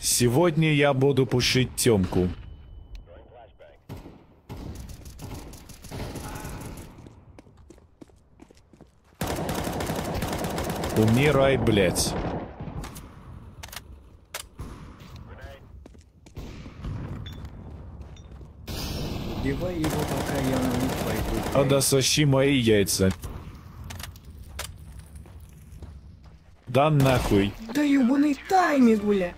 Сегодня я буду пушить Тёмку. Умирай, блядь. Убивай его, пока я на них пойду. А да сощи мои яйца. Да нахуй. Да ебаный тайминг, бля.